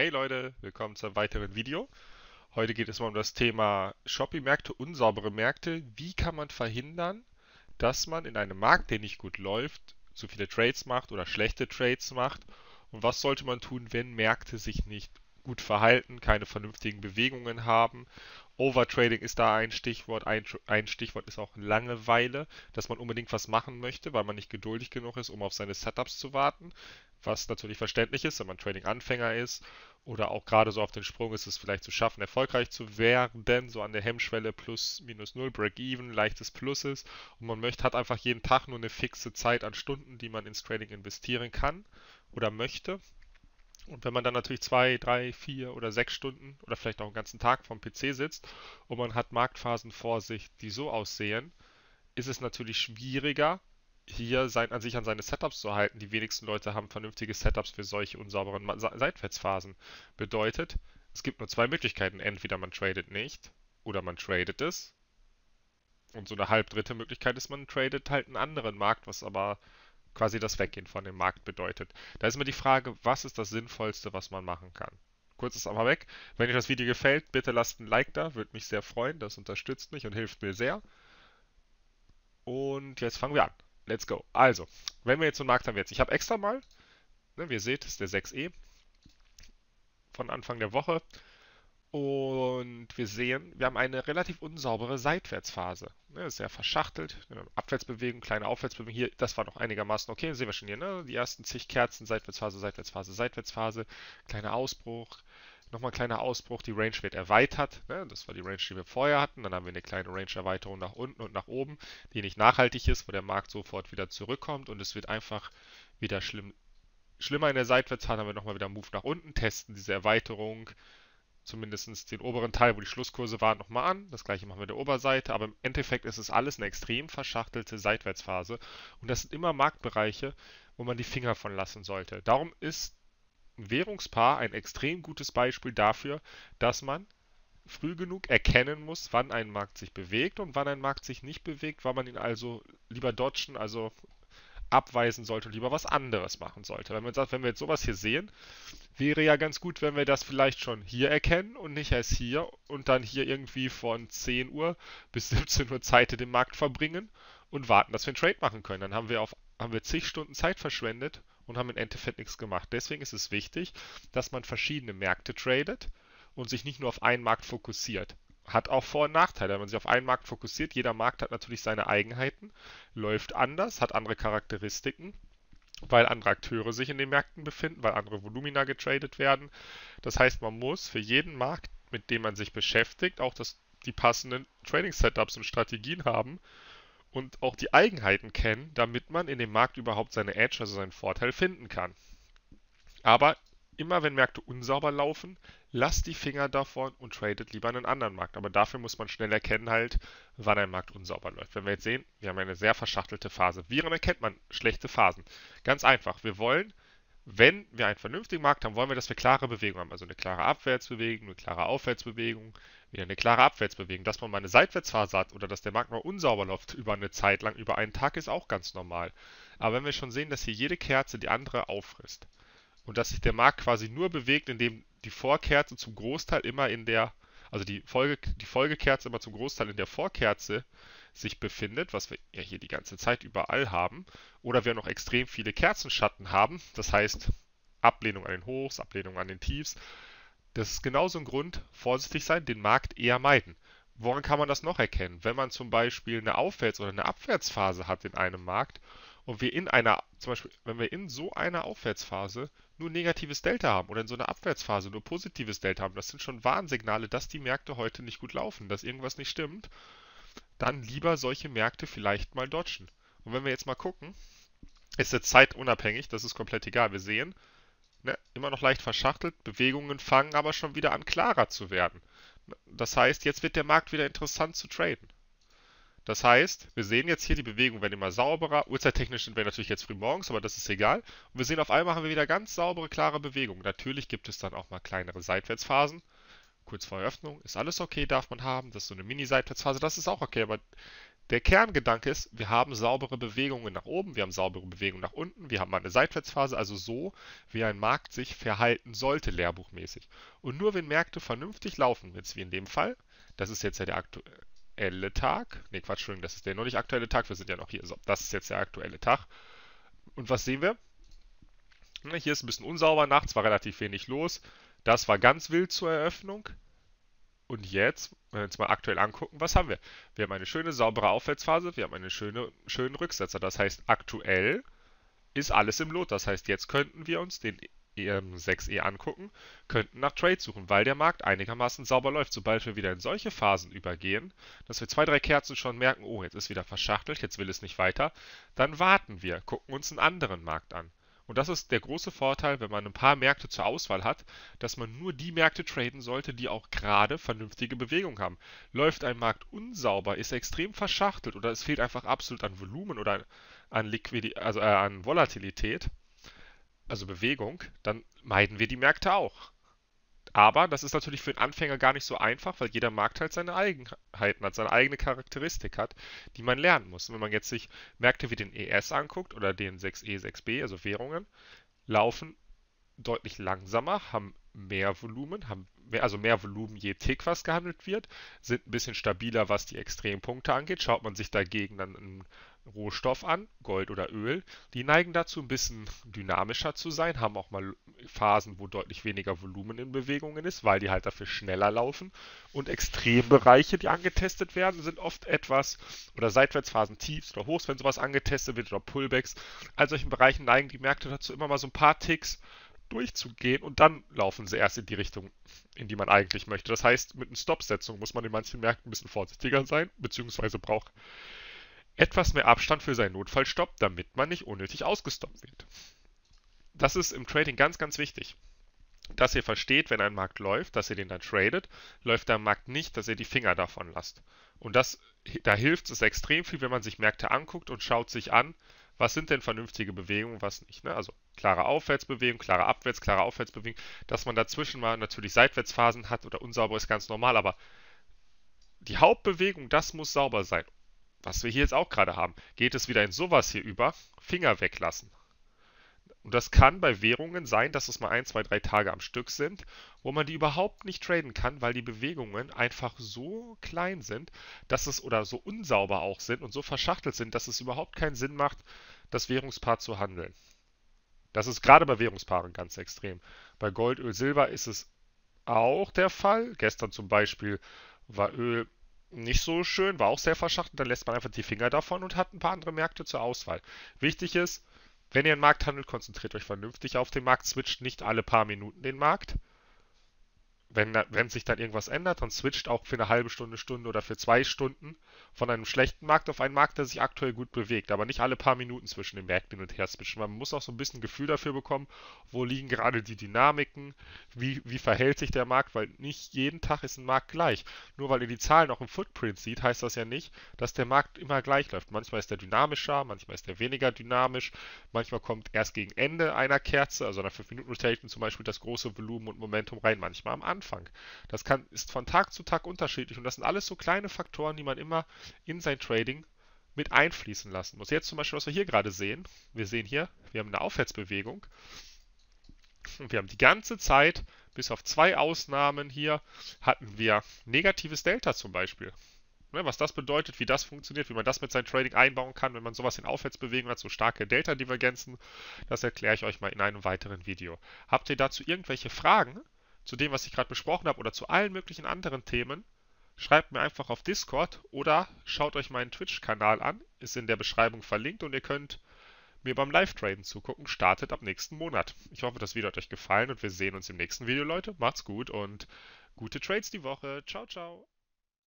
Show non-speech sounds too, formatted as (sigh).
Hey Leute, willkommen zu einem weiteren Video. Heute geht es mal um das Thema Shopee-Märkte, unsaubere Märkte. Wie kann man verhindern, dass man in einem Markt, der nicht gut läuft, zu viele Trades macht oder schlechte Trades macht? Und was sollte man tun, wenn Märkte sich nicht gut verhalten, keine vernünftigen Bewegungen haben? Overtrading ist da ein Stichwort. Ein, ein, Stichwort ist auch Langeweile, dass man unbedingt was machen möchte, weil man nicht geduldig genug ist, um auf seine Setups zu warten was natürlich verständlich ist, wenn man Trading-Anfänger ist oder auch gerade so auf den Sprung ist es vielleicht zu schaffen, erfolgreich zu werden, so an der Hemmschwelle plus minus null, Break-Even, leichtes Plus ist und man möchte, hat einfach jeden Tag nur eine fixe Zeit an Stunden, die man ins Trading investieren kann oder möchte. Und wenn man dann natürlich zwei, drei, vier oder sechs Stunden oder vielleicht auch einen ganzen Tag vom PC sitzt und man hat Marktphasen vor sich, die so aussehen, ist es natürlich schwieriger, hier sein, an sich an seine Setups zu halten. Die wenigsten Leute haben vernünftige Setups für solche unsauberen Seitwärtsphasen. Bedeutet, es gibt nur zwei Möglichkeiten. Entweder man tradet nicht oder man tradet es. Und so eine halbdritte Möglichkeit ist, man tradet halt einen anderen Markt, was aber quasi das Weggehen von dem Markt bedeutet. Da ist immer die Frage, was ist das Sinnvollste, was man machen kann. Kurz ist aber weg. Wenn euch das Video gefällt, bitte lasst ein Like da, würde mich sehr freuen. Das unterstützt mich und hilft mir sehr. Und jetzt fangen wir an. Let's go. Also, wenn wir jetzt so einen Markt haben jetzt, ich habe extra mal, ne, wie ihr seht, ist der 6e von Anfang der Woche. Und wir sehen, wir haben eine relativ unsaubere Seitwärtsphase. Ne, sehr verschachtelt. Abwärtsbewegung, kleine Aufwärtsbewegung. Hier, das war noch einigermaßen okay. Sehen wir schon hier, ne? Die ersten zig Kerzen, Seitwärtsphase, Seitwärtsphase, Seitwärtsphase. Kleiner Ausbruch. Nochmal ein kleiner Ausbruch, die Range wird erweitert. Ne? Das war die Range, die wir vorher hatten. Dann haben wir eine kleine Range-Erweiterung nach unten und nach oben, die nicht nachhaltig ist, wo der Markt sofort wieder zurückkommt und es wird einfach wieder schlimm, schlimmer in der Seitwärtsphase. Haben wir nochmal wieder einen Move nach unten, testen diese Erweiterung, zumindest den oberen Teil, wo die Schlusskurse waren, nochmal an. Das gleiche machen wir der Oberseite, aber im Endeffekt ist es alles eine extrem verschachtelte Seitwärtsphase und das sind immer Marktbereiche, wo man die Finger von lassen sollte. Darum ist Währungspaar ein extrem gutes Beispiel dafür, dass man früh genug erkennen muss, wann ein Markt sich bewegt und wann ein Markt sich nicht bewegt, wann man ihn also lieber dodgen, also abweisen sollte und lieber was anderes machen sollte. Wenn man sagt, wenn wir jetzt sowas hier sehen, wäre ja ganz gut, wenn wir das vielleicht schon hier erkennen und nicht erst hier und dann hier irgendwie von 10 Uhr bis (laughs) 17 Uhr Zeit in dem Markt verbringen und warten, dass wir einen Trade machen können. Dann haben wir auf haben wir zig Stunden Zeit verschwendet und haben im Endeffekt nichts gemacht. Deswegen ist es wichtig, dass man verschiedene Märkte tradet und sich nicht nur auf einen Markt fokussiert. Hat auch Vor- und Nachteile. Wenn man sich auf einen Markt fokussiert, jeder Markt hat natürlich seine Eigenheiten, läuft anders, hat andere Charakteristiken, weil andere Akteure sich in den Märkten befinden, weil andere Volumina getradet werden. Das heißt, man muss für jeden Markt, mit dem man sich beschäftigt, auch das, die passenden Trading-Setups und Strategien haben, und auch die Eigenheiten kennen, damit man in dem Markt überhaupt seine Edge, also seinen Vorteil finden kann. Aber immer wenn Märkte unsauber laufen, lasst die Finger davon und tradet lieber einen anderen Markt. Aber dafür muss man schnell erkennen halt, wann ein Markt unsauber läuft. Wenn wir jetzt sehen, wir haben eine sehr verschachtelte Phase. Wie erkennt man schlechte Phasen? Ganz einfach. Wir wollen wenn wir einen vernünftigen Markt haben, wollen wir, dass wir klare Bewegungen haben. Also eine klare Abwärtsbewegung, eine klare Aufwärtsbewegung, wieder eine klare Abwärtsbewegung. Dass man mal eine Seitwärtsphase hat oder dass der Markt mal unsauber läuft über eine Zeit lang, über einen Tag, ist auch ganz normal. Aber wenn wir schon sehen, dass hier jede Kerze die andere auffrisst und dass sich der Markt quasi nur bewegt, indem die Vorkerze zum Großteil immer in der, also die, Folge, die Folgekerze immer zum Großteil in der Vorkerze sich befindet, was wir ja hier die ganze Zeit überall haben, oder wir noch extrem viele Kerzenschatten haben, das heißt Ablehnung an den Hochs, Ablehnung an den Tiefs. Das ist genauso ein Grund, vorsichtig sein, den Markt eher meiden. Woran kann man das noch erkennen? Wenn man zum Beispiel eine Aufwärts- oder eine Abwärtsphase hat in einem Markt und wir in einer, zum Beispiel, wenn wir in so einer Aufwärtsphase nur negatives Delta haben oder in so einer Abwärtsphase nur positives Delta haben, das sind schon Warnsignale, dass die Märkte heute nicht gut laufen, dass irgendwas nicht stimmt dann lieber solche Märkte vielleicht mal dodgen. Und wenn wir jetzt mal gucken, ist jetzt zeitunabhängig, das ist komplett egal. Wir sehen, ne, immer noch leicht verschachtelt, Bewegungen fangen aber schon wieder an klarer zu werden. Das heißt, jetzt wird der Markt wieder interessant zu traden. Das heißt, wir sehen jetzt hier, die Bewegungen werden immer sauberer. Uhrzeittechnisch sind wir natürlich jetzt früh morgens, aber das ist egal. Und wir sehen, auf einmal haben wir wieder ganz saubere, klare Bewegungen. Natürlich gibt es dann auch mal kleinere Seitwärtsphasen kurz vor Eröffnung, ist alles okay, darf man haben. Das ist so eine Mini-Seitwärtsphase, das ist auch okay, aber der Kerngedanke ist, wir haben saubere Bewegungen nach oben, wir haben saubere Bewegungen nach unten, wir haben eine Seitwärtsphase, also so, wie ein Markt sich verhalten sollte, lehrbuchmäßig. Und nur wenn Märkte vernünftig laufen, jetzt wie in dem Fall, das ist jetzt ja der aktuelle Tag, ne Quatsch, Entschuldigung, das ist der noch nicht aktuelle Tag, wir sind ja noch hier, so, das ist jetzt der aktuelle Tag. Und was sehen wir? Hier ist ein bisschen unsauber, nachts war relativ wenig los, das war ganz wild zur Eröffnung. Und jetzt, wenn wir uns mal aktuell angucken, was haben wir? Wir haben eine schöne, saubere Aufwärtsphase, wir haben einen schöne, schönen Rücksetzer. Das heißt, aktuell ist alles im Lot. Das heißt, jetzt könnten wir uns den 6E angucken, könnten nach Trade suchen, weil der Markt einigermaßen sauber läuft. Sobald wir wieder in solche Phasen übergehen, dass wir zwei, drei Kerzen schon merken, oh, jetzt ist wieder verschachtelt, jetzt will es nicht weiter, dann warten wir, gucken uns einen anderen Markt an. Und das ist der große Vorteil, wenn man ein paar Märkte zur Auswahl hat, dass man nur die Märkte traden sollte, die auch gerade vernünftige Bewegung haben. Läuft ein Markt unsauber, ist extrem verschachtelt oder es fehlt einfach absolut an Volumen oder an Liquidität, also äh, an Volatilität, also Bewegung, dann meiden wir die Märkte auch. Aber das ist natürlich für den Anfänger gar nicht so einfach, weil jeder Markt halt seine Eigenheiten hat, seine eigene Charakteristik hat, die man lernen muss. Und wenn man jetzt sich Märkte wie den ES anguckt oder den 6E, 6B, also Währungen, laufen deutlich langsamer, haben mehr Volumen, haben mehr, also mehr Volumen je Tick, was gehandelt wird, sind ein bisschen stabiler, was die Extrempunkte angeht. Schaut man sich dagegen dann ein Rohstoff an, Gold oder Öl. Die neigen dazu, ein bisschen dynamischer zu sein, haben auch mal Phasen, wo deutlich weniger Volumen in Bewegungen ist, weil die halt dafür schneller laufen. Und Extrembereiche, die angetestet werden, sind oft etwas, oder Seitwärtsphasen Tiefs oder Hochs, wenn sowas angetestet wird, oder Pullbacks. An solchen Bereichen neigen die Märkte dazu, immer mal so ein paar Ticks durchzugehen und dann laufen sie erst in die Richtung, in die man eigentlich möchte. Das heißt, mit einer Stop-Setzung muss man in manchen Märkten ein bisschen vorsichtiger sein, beziehungsweise braucht etwas mehr Abstand für seinen Notfallstopp, damit man nicht unnötig ausgestoppt wird. Das ist im Trading ganz, ganz wichtig. Dass ihr versteht, wenn ein Markt läuft, dass ihr den dann tradet, läuft der Markt nicht, dass ihr die Finger davon lasst. Und das, da hilft es extrem viel, wenn man sich Märkte anguckt und schaut sich an, was sind denn vernünftige Bewegungen, was nicht. Ne? Also klare Aufwärtsbewegung, klare Abwärts, klare Aufwärtsbewegung. Dass man dazwischen mal natürlich Seitwärtsphasen hat oder unsauber ist ganz normal, aber die Hauptbewegung, das muss sauber sein was wir hier jetzt auch gerade haben, geht es wieder in sowas hier über, Finger weglassen. Und das kann bei Währungen sein, dass es mal ein, zwei, drei Tage am Stück sind, wo man die überhaupt nicht traden kann, weil die Bewegungen einfach so klein sind, dass es oder so unsauber auch sind und so verschachtelt sind, dass es überhaupt keinen Sinn macht, das Währungspaar zu handeln. Das ist gerade bei Währungspaaren ganz extrem. Bei Gold, Öl, Silber ist es auch der Fall. Gestern zum Beispiel war Öl nicht so schön, war auch sehr verschachtelt. Dann lässt man einfach die Finger davon und hat ein paar andere Märkte zur Auswahl. Wichtig ist, wenn ihr einen Markt handelt, konzentriert euch vernünftig auf den Markt, switcht nicht alle paar Minuten den Markt wenn, wenn sich dann irgendwas ändert, dann switcht auch für eine halbe Stunde, Stunde oder für zwei Stunden von einem schlechten Markt auf einen Markt, der sich aktuell gut bewegt. Aber nicht alle paar Minuten zwischen den Märkten hin und her switchen. Man muss auch so ein bisschen Gefühl dafür bekommen, wo liegen gerade die Dynamiken, wie, wie verhält sich der Markt, weil nicht jeden Tag ist ein Markt gleich. Nur weil ihr die Zahlen auch im Footprint sieht, heißt das ja nicht, dass der Markt immer gleich läuft. Manchmal ist er dynamischer, manchmal ist er weniger dynamisch, manchmal kommt erst gegen Ende einer Kerze, also einer 5-Minuten-Rotation zum Beispiel, das große Volumen und Momentum rein, manchmal am Anfang. Anfang. Das kann, ist von Tag zu Tag unterschiedlich und das sind alles so kleine Faktoren, die man immer in sein Trading mit einfließen lassen muss. Jetzt zum Beispiel, was wir hier gerade sehen, wir sehen hier, wir haben eine Aufwärtsbewegung und wir haben die ganze Zeit, bis auf zwei Ausnahmen hier, hatten wir negatives Delta zum Beispiel. Ne, was das bedeutet, wie das funktioniert, wie man das mit seinem Trading einbauen kann, wenn man sowas in Aufwärtsbewegungen hat, so starke Delta-Divergenzen, das erkläre ich euch mal in einem weiteren Video. Habt ihr dazu irgendwelche Fragen? Zu dem, was ich gerade besprochen habe oder zu allen möglichen anderen Themen, schreibt mir einfach auf Discord oder schaut euch meinen Twitch-Kanal an, ist in der Beschreibung verlinkt und ihr könnt mir beim Live-Traden zugucken, startet ab nächsten Monat. Ich hoffe, das Video hat euch gefallen und wir sehen uns im nächsten Video, Leute. Macht's gut und gute Trades die Woche. Ciao, ciao.